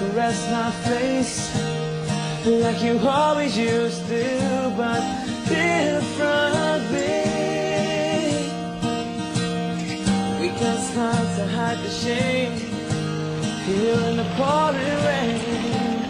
my face like you always used to, but differently. We can start to hide the shame here in the pouring rain,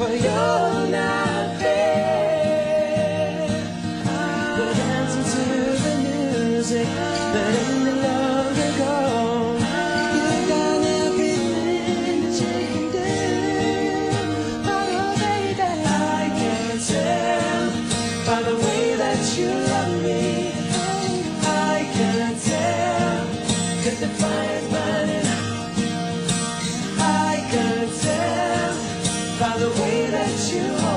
But you're not. We're to the music. Love go. You've everything that you can do. Oh, baby, I can tell by the way that you love me. I can tell that the the way that you are.